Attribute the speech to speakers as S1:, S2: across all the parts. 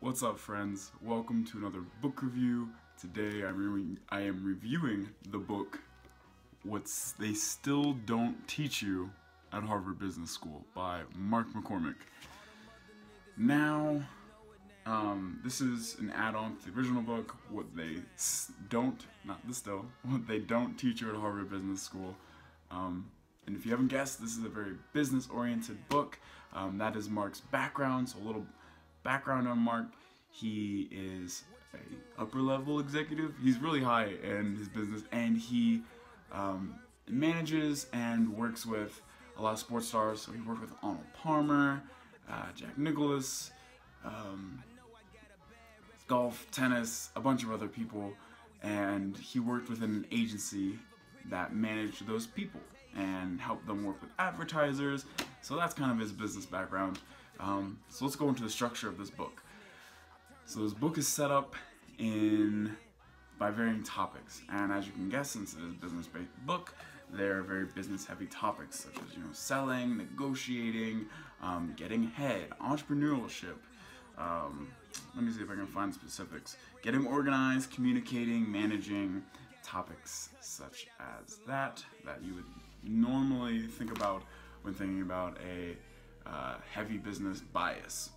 S1: What's up, friends? Welcome to another book review. Today, I'm I am reviewing the book "What They Still Don't Teach You at Harvard Business School" by Mark McCormack. Now, um, this is an add-on to the original book. What they don't, not the still, what they don't teach you at Harvard Business School. Um, and if you haven't guessed, this is a very business-oriented book. Um, that is Mark's background. So a little background on Mark. He is a upper-level executive. He's really high in his business, and he um, manages and works with a lot of sports stars. So he worked with Arnold Palmer, uh, Jack Nicklaus, um, golf, tennis, a bunch of other people, and he worked within an agency that managed those people and helped them work with advertisers. So that's kind of his business background. Um, so let's go into the structure of this book. So this book is set up in by varying topics, and as you can guess, since it is a business-based book, there are very business-heavy topics such as you know selling, negotiating, um, getting ahead, entrepreneurship. Um, let me see if I can find specifics. Getting organized, communicating, managing, topics such as that that you would normally think about when thinking about a uh, heavy business bias.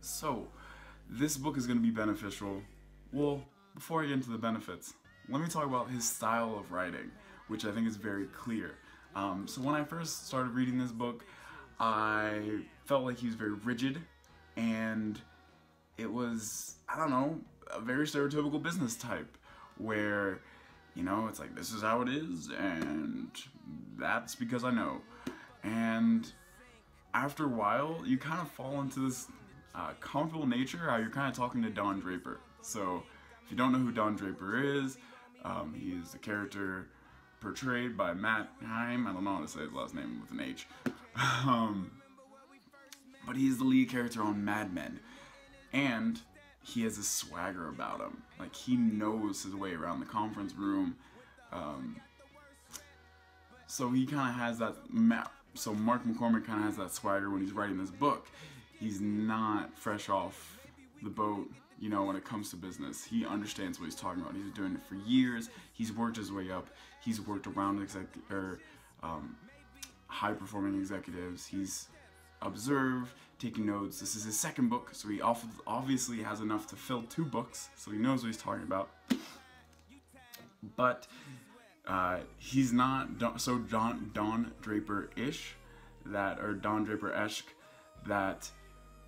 S1: So, this book is going to be beneficial. Well, before I get into the benefits, let me talk about his style of writing, which I think is very clear. Um, so, when I first started reading this book, I felt like he was very rigid and it was, I don't know, a very stereotypical business type where, you know, it's like, this is how it is, and that's because I know. And after a while, you kind of fall into this uh, comfortable nature how you're kind of talking to Don Draper. So, if you don't know who Don Draper is, um, he is the character portrayed by Matt Heim. I don't know how to say his last name with an H. um, but he's the lead character on Mad Men. And he has a swagger about him. Like, he knows his way around the conference room. Um, so he kind of has that map. So Mark McCormack kind of has that swagger when he's writing this book. He's not fresh off the boat, you know, when it comes to business. He understands what he's talking about. He's been doing it for years. He's worked his way up. He's worked around exec um, high performing executives. He's observed, taking notes. This is his second book, so he obviously has enough to fill two books, so he knows what he's talking about. But uh, he's not Don, so Don, Don Draper-ish, that or Don Draper-esque, that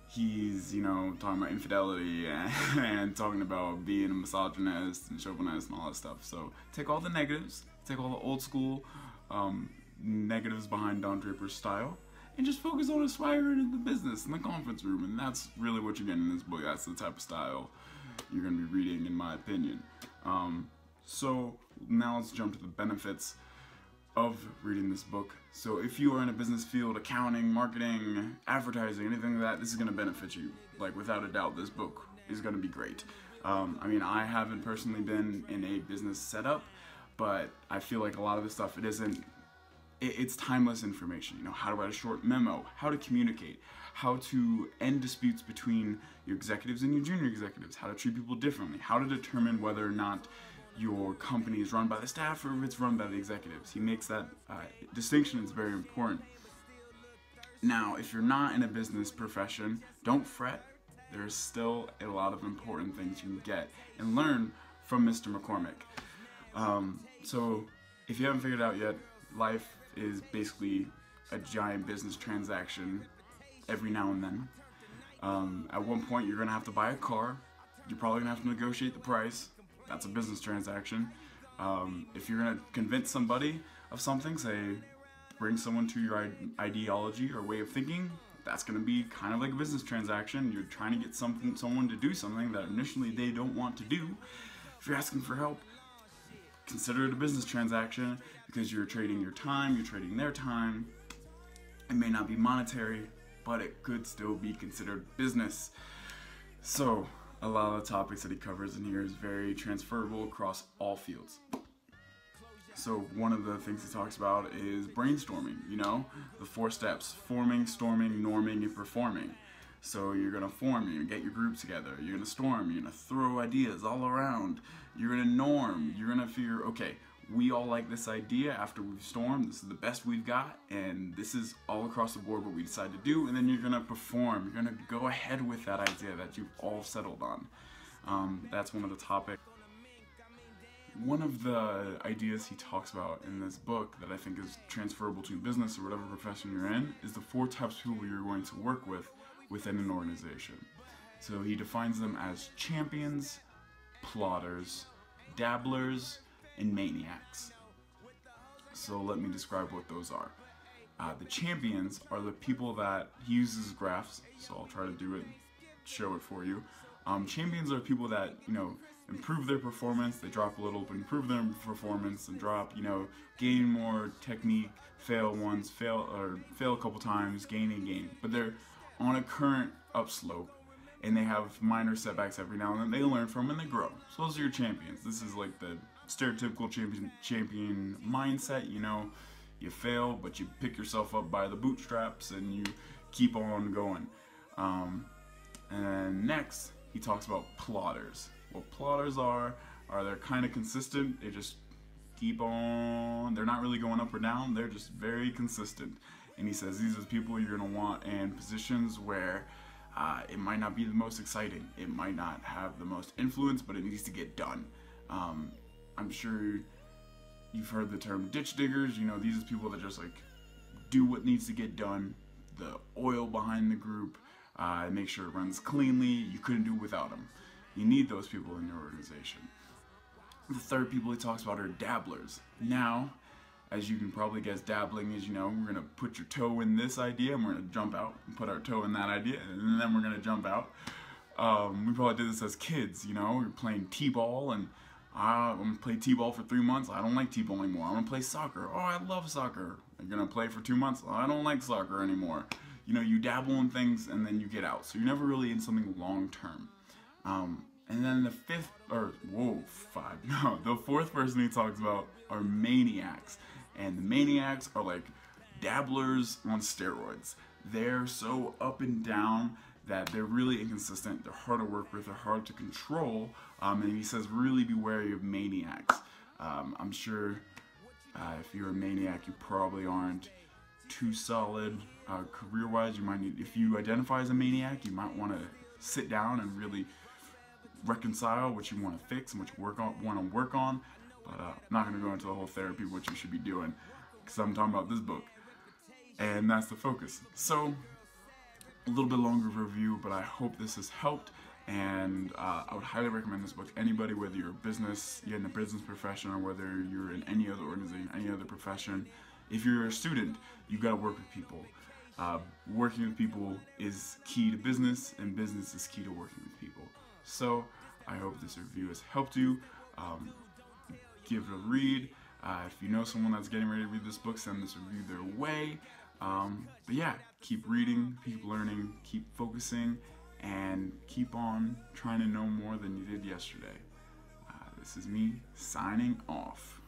S1: he's you know talking about infidelity and, and, talking about being a misogynist and chauvinist and all that stuff. So take all the negatives, take all the old school um, negatives behind Don Draper's style, and just focus on his swagger in the business in the conference room. And that's really what you're getting in this book. That's the type of style you're going to be reading, in my opinion. Um, so now let's jump to the benefits of reading this book. So if you are in a business field, accounting, marketing, advertising, anything like that, this is going to benefit you. Like without a doubt, this book is going to be great. Um, I mean, I haven't personally been in a business setup, but I feel like a lot of the stuff it isn't. It, it's timeless information. You know, how to write a short memo, how to communicate, how to end disputes between your executives and your junior executives, how to treat people differently, how to determine whether or not your company is run by the staff or if it's run by the executives. He makes that uh, distinction, it's very important. Now, if you're not in a business profession, don't fret. There's still a lot of important things you can get and learn from Mr. McCormack. Um, so, if you haven't figured out yet, life is basically a giant business transaction every now and then. Um, at one point, you're gonna have to buy a car. You're probably gonna have to negotiate the price that's a business transaction. Um, if you're gonna convince somebody of something, say bring someone to your ideology or way of thinking, that's gonna be kind of like a business transaction. You're trying to get something, someone to do something that initially they don't want to do. If you're asking for help, consider it a business transaction because you're trading your time, you're trading their time. It may not be monetary, but it could still be considered business. So, a lot of the topics that he covers in here is very transferable across all fields. So one of the things he talks about is brainstorming, you know, the four steps, forming, storming, norming, and performing. So you're gonna form, you're gonna get your group together, you're gonna storm, you're gonna throw ideas all around, you're gonna norm, you're gonna figure, okay, we all like this idea after we've stormed, this is the best we've got, and this is all across the board what we decide to do, and then you're gonna perform, you're gonna go ahead with that idea that you've all settled on. Um, that's one of the topics. One of the ideas he talks about in this book that I think is transferable to business or whatever profession you're in is the four types of people you're going to work with within an organization. So he defines them as champions, plotters, dabblers, and maniacs. So let me describe what those are. Uh, the champions are the people that he uses graphs, so I'll try to do it, show it for you. Um, champions are people that, you know, improve their performance, they drop a little, but improve their performance and drop, you know, gain more technique, fail once, fail or fail a couple times, gain and gain. But they're on a current upslope and they have minor setbacks every now and then they learn from and they grow. So those are your champions. This is like the stereotypical champion champion mindset, you know, you fail, but you pick yourself up by the bootstraps and you keep on going. Um, and next, he talks about plotters. What plotters are, are they're kind of consistent. They just keep on, they're not really going up or down. They're just very consistent. And he says these are the people you're going to want in positions where uh, it might not be the most exciting. It might not have the most influence, but it needs to get done. Um, I'm sure you've heard the term ditch diggers. You know, these are people that just like do what needs to get done, the oil behind the group, uh, make sure it runs cleanly. You couldn't do without them. You need those people in your organization. The third people he talks about are dabblers. Now, as you can probably guess, dabbling is, you know, we're to put your toe in this idea and we're to jump out and put our toe in that idea and then we're to jump out. Um, we probably did this as kids, you know, we are playing t-ball and I'm to play t-ball for three months. I don't like t-ball anymore. I'm to play soccer. Oh, I love soccer. Going to play for two months. I don't like soccer anymore. You know, you dabble in things and then you get out. So you're never really in something long term. Um, and then the fifth, or whoa, five, no, the fourth person he talks about are maniacs. And the maniacs are like dabblers on steroids. They're so up and down that they're really inconsistent. They're hard to work with. They're hard to control. Um, and he says, really be wary of maniacs. Um, I'm sure uh, if you're a maniac, you probably aren't too solid uh, career-wise. You might need, if you identify as a maniac, you might want to sit down and really reconcile what you want to fix and what you work on, want to work on. But uh, I'm not going to go into the whole therapy, what you should be doing, because I'm talking about this book. And that's the focus. So a little bit longer review, but I hope this has helped. And uh, I would highly recommend this book to anybody, whether you're a business, you're in a business profession, or whether you're in any other organization, any other profession. If you're a student, you got to work with people. Uh, working with people is key to business, and business is key to working with people. So I hope this review has helped you. Um, give it a read. Uh, if you know someone that's getting ready to read this book, send this review their way. Um, but yeah, keep reading, keep learning, keep focusing, and keep on trying to know more than you did yesterday. Uh, this is me signing off.